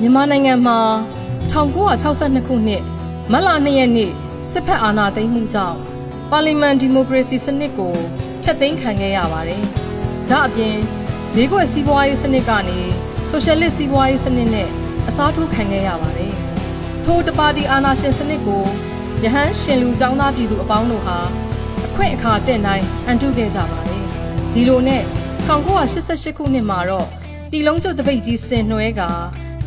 မြန်မာနိုင်ငံမှာ1962ခုနှစ်မတ်လ2ရက်နေ့စစ်ဖက်အာဏာသိမ်းမှုကြောင့်ပါလီမန်ဒီမိုကရေစီစနစ်ကိုဖျက်သိမ်းခံခဲ့ရပါတယ်။ဒါအပြင်ဈေးကွက်စီးပွားရေးစနစ်ကနေဆိုရှယ်လစ်စီးပွားရေးစနစ်နဲ့အစားထိုးခံခဲ့ရပါတယ်။ထိုတပါတီအာဏာရှင်စနစ်ကိုရဟန်းရှင်လူចောင်းသားပြည်သူအပေါင်းတို့ဟာအခွင့်အခါတင့်တိုင်းအန်တုခဲ့ကြပါတယ်။ဒီလိုနဲ့1988ခုနှစ်မှာတော့ပြည်လုံးကျွတ်တပိတ်ကြီးဆင်နွှဲက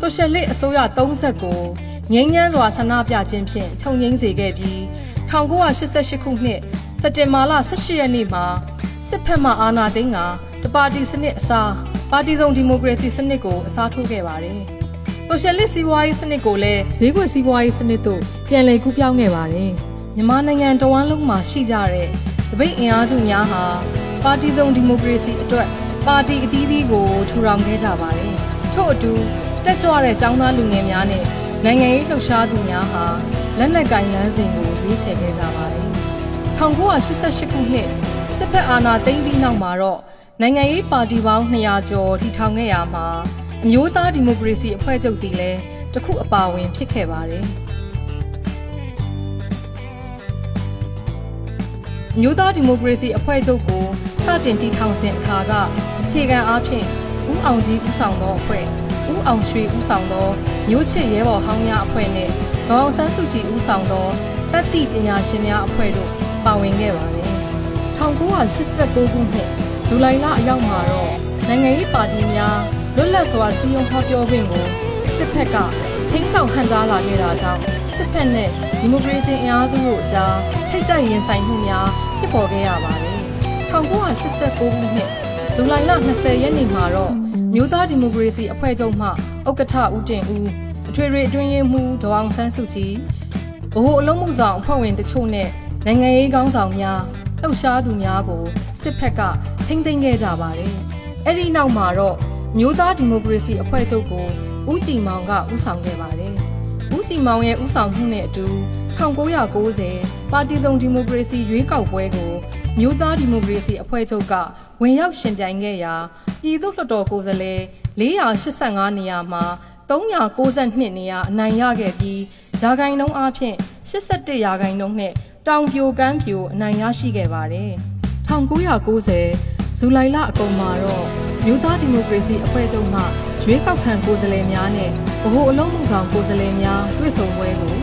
ဆိုရှယ်လစ်အစိုးရ30ကိုငြိမ်းချမ်းစွာဆန္ဒပြခြင်းဖြင့်ခြုံငိမ့်စေခဲ့ပြီး1988ခုနှစ်စက်တင်ဘာလ18ရက်နေ့မှာစစ်ဖက်မှအာဏာသိမ်းကတပါတီစနစ်အစားပါတီစုံဒီမိုကရေစီစနစ်ကိုအစားထိုးခဲ့ပါတယ်။ဆိုရှယ်လစ်စီးပွားရေးစနစ်ကိုလည်းဈေးကွက်စီးပွားရေးစနစ်သို့ပြန်လည်ကူးပြောင်းခဲ့ပါတယ်။မြန်မာနိုင်ငံတဝန်းလုံးမှာရှိကြတဲ့တပိတ်အင်အားစုများဟာပါတီစုံဒီမိုကရေစီအတွက်ပါတီအသီးသီးကိုထူထောင်ခဲ့ကြပါတယ်။ထို့အတူ တက်ကြွတဲ့ចောင်းသားလူငယ်များနဲ့နိုင်ငံရေးလှုပ်ရှားသူများဟာလက်နက်ကင်လမ်းစဉ်ကိုရွေးချယ်ခဲ့ကြပါတယ်။1988ခုနှစ်စစ်ဖက်အာဏာသိမ်းပြီးနောက်မှာတော့နိုင်ငံရေးပါတီပေါင်း200ကျော်တည်ထောင်ခဲ့ရမှာအမျိုးသားဒီမိုကရေစီအဖွဲ့ချုပ်တည်လဲတခုအပါဝင်ဖြစ်ခဲ့ပါတယ်။မျိုးသားဒီမိုကရေစီအဖွဲ့ချုပ်ကိုစတင်တည်ထောင်စဉ်အခါကအခြေခံအားဖြင့်ဦးအောင်ကြီးဦးဆောင်သောအဖွဲ့ဦး အောင်ရွှေဦးဆောင်သောမျိုးချစ်ရဲဘော်ဟောင်းများအဖွဲ့နဲ့ဒေါအောင်ဆန်းစုကြည်ဦးဆောင်သောတက်တိပညာရှင်များအဖွဲ့တို့ပါဝင်ခဲ့ပါတယ်။1989ခုနှစ်ဇူလိုင်လအရောက်မှာတော့နိုင်ငံရေးပါတီများလွတ်လပ်စွာစည်းရုံးဟောပြောခွင့်ကိုစစ်ဖက်ကချင်းဆောင်ဟန်တားလာခဲ့တာကြောင့်စစ်ဖက်နဲ့ဒီမိုကရေစီအင်အားစုတို့အကြားထိတ်တိုက်ရင်ဆိုင်မှုများဖြစ်ပေါ်ခဲ့ရပါတယ်။1989ခုနှစ်ဇူလိုင်လ20ရက်နေ့မှာတော့ မြို့သားဒီမိုကရေစီအဖွဲ့ချုပ်မှဥက္ကဋ္ဌဦးတင်ဦးအထွေထွေအတွင်းရေးမှူးဒေါအောင်ဆန်းစုကြည်ဗဟိုအလုံးမှုဆောင်အဖွဲ့ဝင်တချို့နဲ့နိုင်ငံရေးခေါင်းဆောင်များလှုပ်ရှားသူများကိုစစ်ဖက်ကထိမ့်သိမ်းခဲ့ကြပါတယ်။အဲ့ဒီနောက်မှာတော့မြို့သားဒီမိုကရေစီအဖွဲ့ချုပ်ကိုဦးကြည်မောင်ကဦးဆောင်ခဲ့ပါတယ်။ဦးကြည်မောင်ရဲ့ဦးဆောင်မှုနဲ့အတူ1990ပါတီစုံဒီမိုကရေစီရွေးကောက်ပွဲကို မြို့သားဒီမိုကရေစီအဖွဲ့ချုပ်ကဝင်ရောက်ရှင်ပြိုင်ခဲ့ရာပြည်သူ့လွှတ်တော်ကိုယ်စားလှယ်485နေရာမှာ392နေရာအနိုင်ရခဲ့ပြီးရာဂိုင်နှုန်းအပြင်81ရာဂိုင်နှုန်းနဲ့တောင်ပြိုကမ်းပြိုအနိုင်ရရှိခဲ့ပါတယ်။1990ဇူလိုင်လအကုန်မှာတော့မြို့သားဒီမိုကရေစီအဖွဲ့ချုပ်မှရွေးကောက်ခံကိုယ်စားလှယ်များနဲ့ဗဟိုအလုံးမှုဆောင်ကိုယ်စားလှယ်များတွေ့ဆုံပွဲကို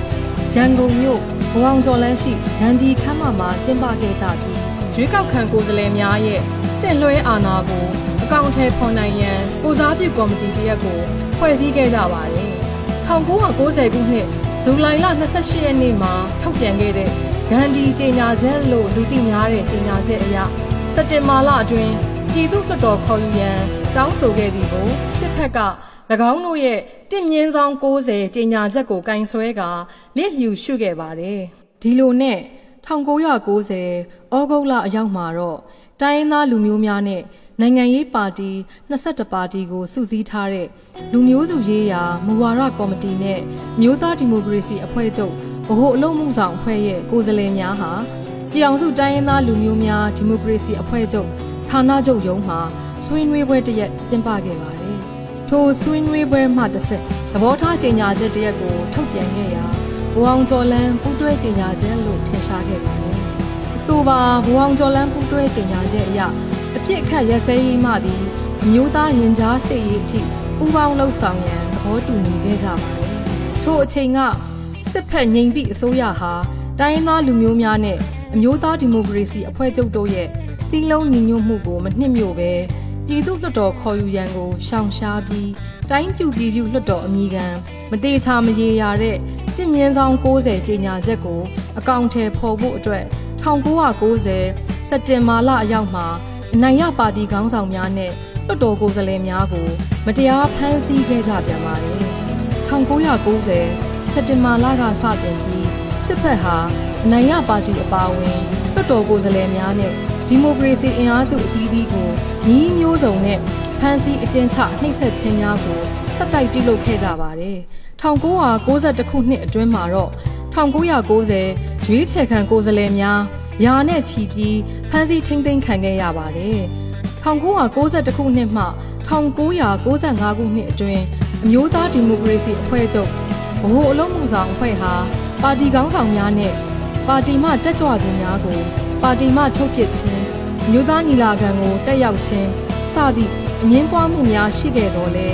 ရန်ကုန်မြို့ဘဝောင်ကျော်လန်းရှိဂန္ဒီခမ်းမမှာကျင်းပခဲ့ကြပြီး ရွေးကောက်ခံကိုယ်စားလှယ်များရဲ့စင့်လွှဲအာဏာကိုအကောင့်ထဲဖော်နိုင်ရန်ကိုစားပြုကော်မတီတရက်ကိုဖွဲ့စည်းခဲ့ကြပါတယ်။1990ခုနှစ်ဇူလိုင်လ28ရက်နေ့မှာထုတ်ပြန်ခဲ့တဲ့ဂန္ဒီကြေညာချက်လို့လူသိများတဲ့ကြေညာချက်အရစက်တင်ဘာလအတွင်းပြည်သူ့လွှတ်တော်ခေါ်ယူရန်တောင်းဆိုခဲ့သည်ကိုစစ်ဖက်က၎င်းတို့ရဲ့တင့်မြင့်ဆောင်60ကြေညာချက်ကိုကင်ဆွဲကလစ်လျူရှုခဲ့ပါတယ်ဒီလိုနဲ့ 1990ဩဂုတ်လအရောက်မှာတော့တိုင်းရင်းသားလူမျိုးများနဲ့နိုင်ငံရေးပါတီ22ပါတီကိုစုစည်းထားတဲ့လူမျိုးစုရေးရာမူဝါဒကော်မတီနဲ့မြို့သားဒီမိုကရေစီအဖွဲ့ချုပ်ဗဟိုအလုံးမှုဆောင်အဖွဲ့ရဲ့ကိုယ်စားလှယ်များဟာပြည်အောင်စုတိုင်းရင်းသားလူမျိုးများဒီမိုကရေစီအဖွဲ့ချုပ်ဌာနချုပ်ရုံးမှာဆွေးနွေးပွဲတရက်ကျင်းပခဲ့ပါတယ်။ထိုဆွေးနွေးပွဲမှတစ်ဆက်သဘောထားကြေညာချက်တရက်ကိုထုတ်ပြန်ခဲ့ရာ ဘဝအောင်ကျော်လန်းပူးတွဲကြေညာချက်လို့ထင်ရှားခဲ့ပါတယ်။အဆိုပါဘဝအောင်ကျော်လန်းပူးတွဲကြေညာချက်အရအပြစ်အခတ်ရက်စဲရေးမှသည်မျိုးသားရင်ကြားစစ်ရေးအထိပူးပေါင်းလှုပ်ဆောင်ရန်သဘောတူညီခဲ့ကြပါတယ်။ထို့အချိန်ကစစ်ဖက်ငြိမ်ပိအစိုးရဟာတိုင်းရင်းသားလူမျိုးများနဲ့အမျိုးသားဒီမိုကရေစီအဖွဲ့ချုပ်တို့ရဲ့စီးလုံးညီညွတ်မှုကိုမနှစ်မြို့ပဲပြည်သူ့လွှတ်တော်ခေါ်ယူရန်ကိုရှောင်ရှားပြီးတိုင်းပြူပြည်ပြူလွှတ်တော်အမိခံမတေချာမရေရာတဲ့ တင့်မြင့်ဆောင်60ကြေညာချက်ကို အကောင့်ထဲပေါ်ဖို့အတွက်1990စက်တင်ဘာလအရောက်မှာအနိုင်ရပါတီခေါင်းဆောင်များနဲ့လွှတ်တော်ကိုယ်စားလှယ်များကို မတရားဖမ်းဆီးခဲ့ကြပြန်ပါတယ်1990စက်တင်ဘာလကစတင်ပြီးစစ်ဖက်ဟာအနိုင်ရပါတီအပါအဝင်လွှတ်တော်ကိုယ်စားလှယ်များနဲ့ဒီမိုကရေစီအင်အားစုအသီးသီးကိုညီးမျိုးစုံနဲ့ဖမ်းဆီးအကျဉ်းချနှိပ်စက်ခြင်းများကိုစက်တိုက်ပြုလုပ်ခဲ့ကြပါတယ် 1992ခုနှစ်အတွင်းမှာတော့1990ရွေးချယ်ခံကိုယ်စားလှယ်များယာနဲ့ချီပြီးဖမ်းဆီးထိမ့်သိမ်းခံခဲ့ရပါတယ်1992ခုနှစ်မှ1995ခုနှစ်အတွင်းအမျိုးသားဒီမိုကရေစီအဖွဲ့ချုပ်ဗဟိုအလုံးမှုဆောင်အဖွဲ့ဟာပါတီကောင်းဆောင်များနဲ့ပါတီမှတက်ကြွသူများကို ပါတီမှထုတ်ပစ်ခြင်းမြို့သားညီလာခံကိုတက်ရောက်ခြင်းစသည့်အငင်းပွားမှုများရှိခဲ့တော်လဲ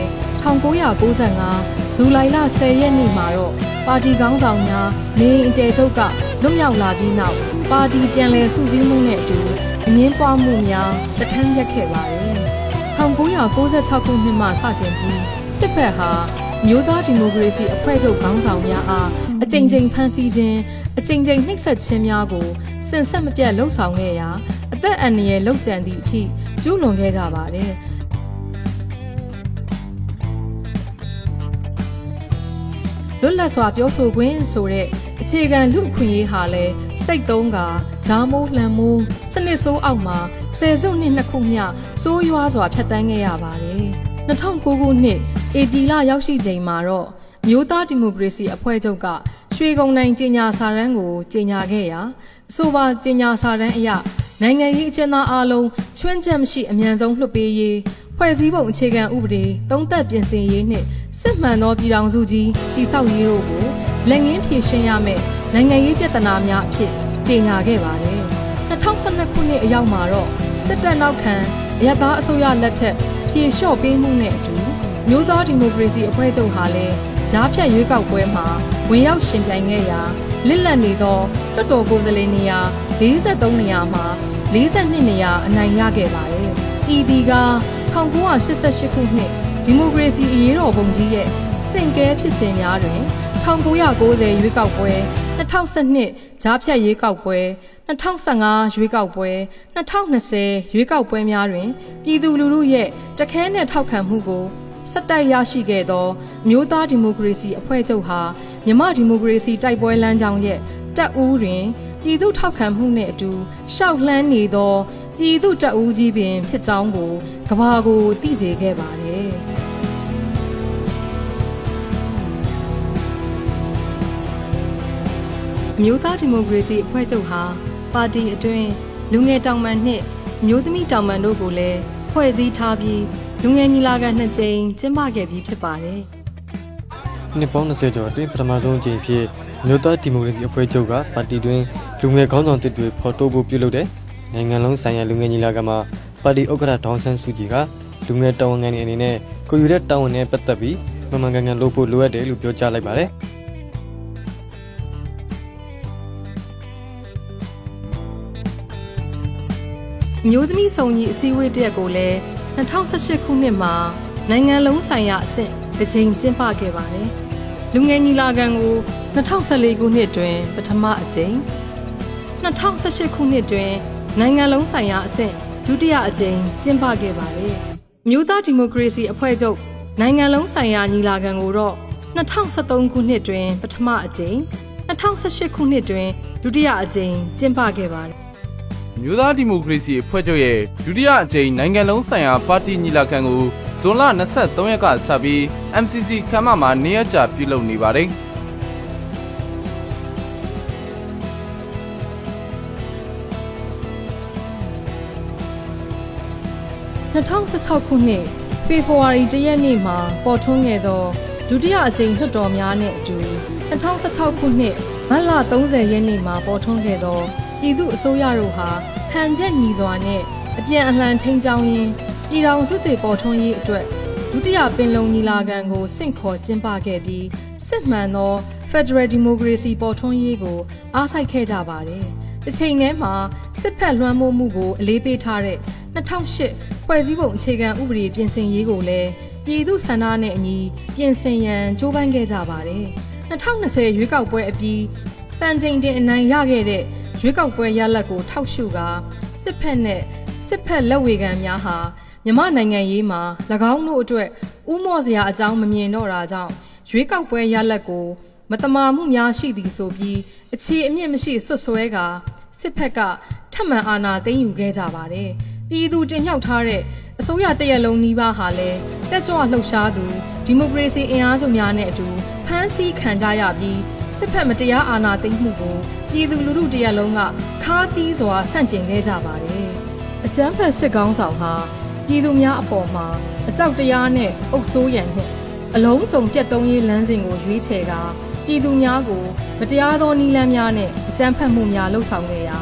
1995 ဇူလိုင်လ10ရက်နေ့မှာတော့ပါတီကောင်းဆောင်များနေအကျယ်ချုပ်ကလွတ်မြောက်လာပြီးနောက်ပါတီပြန်လည်စုစည်းမှုနဲ့အတူအငင်းပွားမှုများတထမ်းရက်ခဲ့ပါတယ်1996ခုနှစ်မှစတင်ပြီးစစ်ဘက်ဟာမျိုးသားဒီမိုကရေစီအဖွဲ့ချုပ်ခေါင်းဆောင်များအားအကြိမ်ကြိမ်ဖမ်းဆီးခြင်းအကြိမ်ကြိမ်နှိပ်စက်ခြင်းများကိုစင်ဆက်မပြတ်လှုံ့ဆော်ခဲ့ရာအသက်အန္တရာယ်လောက်ကျန်သည့်အထိကျူးလွန်ခဲ့ကြပါတယ်။ လွတ်လပ်စွာပြောဆိုခွင့်ဆိုတဲ့အခြေခံလူအခွင့်အရေးဟာလည်းစိတ်သုံးကဓာမိုးလှန်မိုးစနစ်ဆိုးအောက်မှာဆယ်စုနှစ်နှစ်ခုမျှစိုးရွားစွာဖျက်ဆီးခဲ့ရပါတယ်။2009ခုနှစ်ဧပြီလရောက်ရှိချိန်မှာတော့မျိုးသားဒီမိုကရေစီအဖွဲ့ချုပ်ကရွှေကုံနိုင်ကြေညာစာတမ်းကိုကြေညာခဲ့ရာအဆိုပါကြေညာစာတမ်းအရနိုင်ငံရေးအကျဉ်းသားအလုံးချွင်းချက်မရှိအမြန်ဆုံးလွှတ်ပေးရေးဖွဲ့စည်းပုံအခြေခံဥပဒေသုံးသက်ပြင်ဆင်ရေးနှင့် စစ်မှန်သောပြည်ထောင်စုကြီးတည်ဆောက်ရေးတို့ကိုလက်ငင်းဖြည့်ရှင်းရမယ့်နိုင်ငံရေးပြဿနာများအဖြစ်ကြေညာခဲ့ပါတယ်။2012ခုနှစ်အရောက်မှာတော့စစ်တပ်နောက်ခံရသားအစိုးရလက်ထက်ဖြေလျှော့ပေးမှုနဲ့အတူမျိုးသားဒီမိုကရေစီအဖွဲ့ချုပ်ဟာလည်းကြားဖြတ်ရွေးကောက်ပွဲမှာဝင်ရောက်ရှင်ပြိုင်ခဲ့ရာလစ်လက်နေသောတွတ်တော်ကိုယ်စားလှယ်နေရာ43နေရာမှာ42နေရာအနိုင်ရခဲ့ပါတယ်။ဤဒီက1988ခုနှစ် ဒီမိုကရေစီအရေးတော်ပုံကြီးရဲ့စင်ကဲဖြစ်စဉ်များတွင်1990ရွေးကောက်ပွဲ2012ကြားဖြတ်ရွေးကောက်ပွဲ2015ရွေးကောက်ပွဲ2020ရွေးကောက်ပွဲများတွင်ပြည်သူလူထုရဲ့တခဲနဲ့ထောက်ခံမှုကိုစက်တိုက်ရရှိခဲ့သောမျိုးသားဒီမိုကရေစီအဖွဲ့ချုပ်ဟာမြမဒီမိုကရေစီတိုက်ပွဲလမ်းကြောင်းရဲ့တက်ဦးတွင်ပြည်သူထောက်ခံမှုနှင့်အတူရှောက်လှမ်းနေသော ပြည်သူတက်ဦးကြီးပင်ဖြစ်ကြောင်းကိုကဘာကိုသိစေခဲ့ပါတယ်မျိုးသားဒီမိုကရေစီအဖွဲ့ချုပ်ဟာပါတီအတွင်းလူငယ်တောင်ပန်နှင့်မျိုးသမီးတောင်ပန်တို့ကိုလည်းဖွဲ့စည်းထားပြီးလူငယ်ညီလာခံနှစ်ကြိမ်ကျင်းပခဲ့ပြီးဖြစ်ပါတယ်။နှစ်ပေါင်း20ကျော်အတွင်းပထမဆုံးအကြိမ်ဖြစ်မြို့သားဒီမိုကရေစီအဖွဲ့ချုပ်ကပါတီတွင်လူငယ်ခေါင်းဆောင်တစ်တွေဖော်ထုတ်ဖို့ပြုလုပ်တဲ့ နိုင်ငံလုံးဆိုင်ရာလူငယ်ညီလာခံမှာပါတီဥက္ကဋ္ဌဒေါန်ဆန်းစုကြည်ကလူငယ်တာဝန်ခံတွေအနေနဲ့ကိုယူတဲ့တာဝန်နဲ့ပတ်သက်ပြီးမှန်မှန်ကန်ကန်လုပ်ဖို့လိုအပ်တယ်လို့ပြောကြားလိုက်ပါတယ်။မျိုးသမီးဆောင်ကြီးအစည်းအဝေးတရက်ကိုလည်း2018ခုနှစ်မှာနိုင်ငံလုံးဆိုင်ရာအဆင့်တစ်ချိန်ကျင်းပခဲ့ပါတယ်။လူငယ်ညီလာခံကို2014ခုနှစ်တွင်ပထမအကြိမ်2018ခုနှစ်တွင် နိုင်ငံလုံးဆိုင်ရာအဆင့်ဒုတိယအကြိမ်ကျင်းပခဲ့ပါတယ်။မြို့သားဒီမိုကရေစီအဖွဲ့ချုပ်နိုင်ငံလုံးဆိုင်ရာညီလာခံကိုတော့2013ခုနှစ်တွင် ပထမအကြိမ်2018ခုနှစ်တွင်ဒုတိယအကြိမ်ကျင်းပခဲ့ပါတယ်မျိုးသားဒီမိုကရေစီအဖွဲ့ချုပ်ရဲ့ဒုတိယအကြိမ်နိုင်ငံလုံးဆိုင်ရာပါတီညီလာခံကိုဇွန်လ23ရက်ကစပြီး MCC ခမ်းမမှာနေရကြပြုလုပ်နေပါတယ်။ 2016ခုနှစ်ဖေဖော်ဝါရီလရက်နေ့မှာပေါ်ထွန်းခဲ့သောဒုတိယအကြိမ်လွှတ်တော်များနဲ့အတူ2016ခုနှစ်မတ်လ30ရက်နေ့မှာပေါ်ထွန်းခဲ့သောပြည်သူအစိုးရတို့ဟာဟန်ချက်ညီစွာနဲ့အပြန်အလှန်ထိန်းချောင်းရင်းပြည်ထောင်စုတွေပေါ်ထွန်းရေးအတွက်ဒုတိယပင်လုံညီလာခံကိုစင့်ခေါ်ကျင်းပခဲ့ပြီးစစ်မှန်သော Federal Democracy ပေါ်ထွန်းရေးကိုအားစိုက်ခဲ့ကြပါတယ်။ တစ်ချိန်တည်းမှာစစ်ဖက်လွှမ်းမိုးမှုကိုအလေးပေးထားတဲ့2008ဖွဲ့စည်းပုံအခြေခံဥပဒေပြင်ဆင်ရေးကိုလည်းပြည်သူဆန္ဒနဲ့အညီပြင်ဆင်ရန်ကြိုးပမ်းခဲ့ကြပါတယ်။2020ရွေးကောက်ပွဲအပြီးစံချိန်တင်အနိုင်ရခဲ့တဲ့ရွေးကောက်ပွဲရလဒ်ကိုထောက်ရှုကာစစ်ဖက်နဲ့စစ်ဖက်လက်ဝေခံများဟာမြမနိုင်ငံရေးမှာ၎င်းတို့အတွက်ဥမော့စရာအကြောင်းမမြင်တော့တာကြောင့်ရွေးကောက်ပွဲရလဒ်ကို မတမာမှုများရှိသည်ဆိုပြီးအခြေအမြင့်မရှိဆွတ်ဆွဲကာစစ်ဖက်ကထပ်မံအာဏာသိမ်းယူခဲ့ကြပါတယ်။ပြည်သူတင်မြှောက်ထားတဲ့အစိုးရတရက်လုံးနီးပါးဟာလည်းတက်ကြွလှုပ်ရှားသူဒီမိုကရေစီအင်အားစုများနဲ့အတူဖမ်းဆီးခံကြရပြီးစစ်ဖက်မတရားအာဏာသိမ်းမှုကိုပြည်သူလူထုတရက်လုံးကခါးသီးစွာဆန့်ကျင်ခဲ့ကြပါတယ်။အကြမ်းဖက်စစ်ကောင်းဆောင်ဟာပြည်သူများအပေါ်မှာအကြောက်တရားနဲ့အုပ်ဆိုးရန်နှင့်အလုံးစုံပြတ်သုံးရေးလမ်းစဉ်ကိုရွေးချယ်ကာ ပြည်သူများကိုမတရားသောနည်းလမ်းများနဲ့အကြမ်းဖက်မှုများလှုပ်ဆောင်ခဲ့ရာ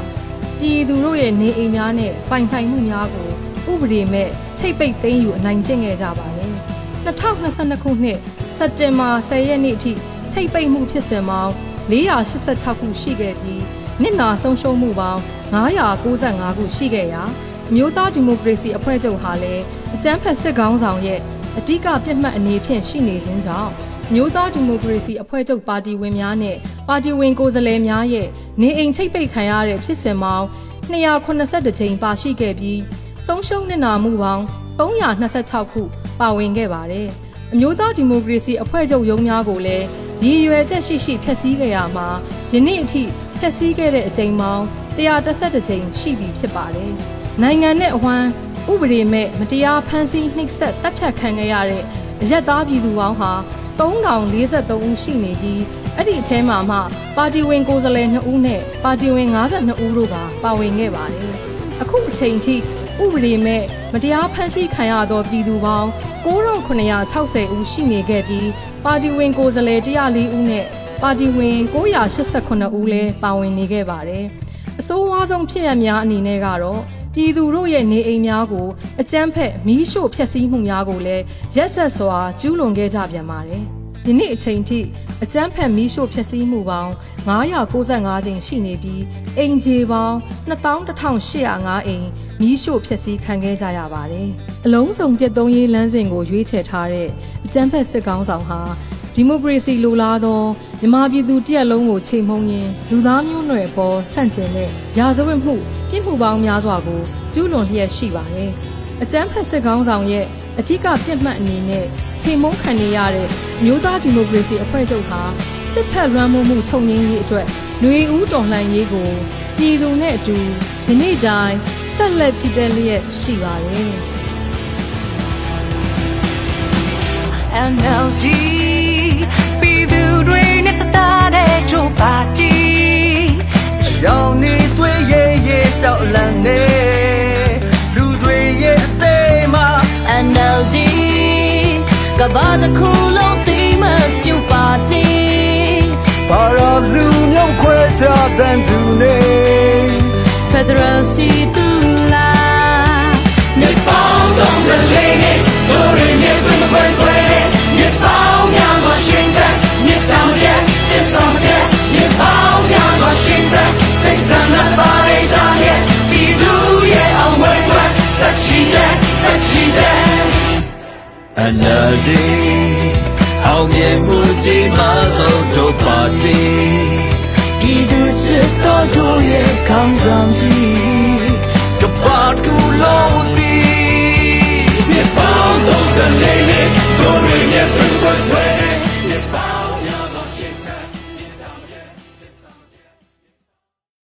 ပြည်သူတို့ရဲ့နေအိမ်များနဲ့ပိုင်ဆိုင်မှုများကိုဥပဒေမဲ့ချိတ်ပိတ်သိမ်းယူအနိုင်ကျင့်ခဲ့ကြပါတယ်။2022ခုနှစ်စက်တင်ဘာ10ရက်နေ့အထိချိတ်ပိတ်မှုဖြစ်စဉ်ပေါင်း486ခုရှိခဲ့ပြီးနစ်နာဆုံးရှုံးမှုပေါင်း995ခုရှိခဲ့ရာအမျိုးသားဒီမိုကရေစီအဖွဲ့ချုပ်ဟာလည်းအကြမ်းဖက်စစ်ကောင်းဆောင်ရဲ့အဓိကပြစ်မှတ်အနေဖြင့်ရှိနေခြင်းကြောင့် မျိုးသားဒီမိုကရေစီအဖွဲ့ချုပ်ပါတီဝင်များနဲ့ပါတီဝင်ကိုယ်စားလှယ်များရဲ့နေအိမ်ချိတ်ပိတ်ခံရတဲ့ဖြစ်စဉ်ပေါင်း282ကြိမ်ပါရှိခဲ့ပြီးဆုံးရှုံးနစ်နာမှုပေါင်း326ခုပါဝင်ခဲ့ပါတယ်။အမျိုးသားဒီမိုကရေစီအဖွဲ့ချုပ်ရုံးများကိုလည်းရည်ရွယ်ချက်ရှိရှိဖျက်ဆီးခဲ့ရမှာယနေ့အထိဖျက်ဆီးခဲ့တဲ့အကြိမ်ပေါင်း132ကြိမ်ရှိပြီဖြစ်ပါတယ်။နိုင်ငံနဲ့အဝမ်းဥပဒေမဲ့မတရားဖမ်းဆီးနှိပ်စက်တပ်ဖြတ်ခံခဲ့ရတဲ့အရက်သားပြည်သူပေါင်းဟာ 3043ဦးရှိနေပြီးအဲ့ဒီအထဲမှာမှပါတီဝင်ကိုယ်စားလှယ်2ဦးနဲ့ပါတီဝင်52ဦးတို့ကပါဝင်ခဲ့ပါတယ်။အခုအချိန်ထိဥပဒေမဲ့မတရားဖမ်းဆီးခံရသောပြည်သူပေါင်း9960ဦးရှိနေခဲ့ပြီးပါတီဝင်ကိုယ်စားလှယ်104ဦးနဲ့ပါတီဝင်989ဦးလည်းပါဝင်နေခဲ့ပါတယ်။အစိုးဝါးဆုံးဖြစ်ရများအနေနဲ့ကတော့ ပြည်သူတို့ရဲ့နေအိမ်များကိုအကြမ်းဖက်မီးရှို့ဖျက်ဆီးမှုများကိုလည်းရက်ဆက်စွာကျူးလွန်ခဲ့ကြပြန်ပါတယ်။ဒီနေ့အချိန်ထိအကြမ်းဖက်မီးရှို့ဖျက်ဆီးမှုပေါင်း995ကြိမ်ရှိနေပြီးအိမ်ခြေပေါင်း21,805အိမ်မီးရှို့ဖျက်ဆီးခံခဲ့ကြရပါတယ်။အလုံးစုံပြတ်သုံးရေးလမ်းစဉ်ကိုရွေးချယ်ထားတဲ့အကြမ်းဖက်စစ်ကောင်ဆောင်ဟာဒီမိုကရေစီလိုလားသောမြန်မာပြည်သူတရက်လုံးကိုချိန်မှုံရင်းလူသားမျိုးနွယ်ပေါ်ဆန့်ကျင်တဲ့ရာဇဝတ်မှု ပြစ်မှုပေါင်းများစွာကိုကျူးလွန်လျက်ရှိပါတယ်။အကြမ်းဖက်စစ်ကောင်ဆောင်ရဲ့အထူးပြစ်မှတ်အနေနဲ့ချိန်မုံခံနေရတဲ့မျိုးသားဒီမိုကရေစီအဖွဲ့ချုပ်ဟာစစ်ဖက်လွှမ်းမိုးမှုချုပ်ငြိမ်းရေးအတွက်ຫນွေဦးတော်လှန်ရေးကိုပြည်သူနဲ့အတူဒီနေ့တိုင်းဆက်လက်ချီတက်လျက်ရှိပါတယ် NLD ပြည်သူတွေနဲ့သတားတဲ့ဂျိုပါတီရောင်နေသွေးရဲရဲ တောက်လန့်နေလူတွေရဲ့အသေးမှာ NLD ကဘာတခုလုံးတိမပြုတ်ပါတီပါရလူမျိုးခွဲကြတဲ့သူနေ Federal another day ဟောင်းမြေမှုကြီးမှာသောတို့ပါတီပြည်သူချစ်တော်တို့ရဲ့ကောင်းဆောင်ကြီးကပတ်ကူလုံး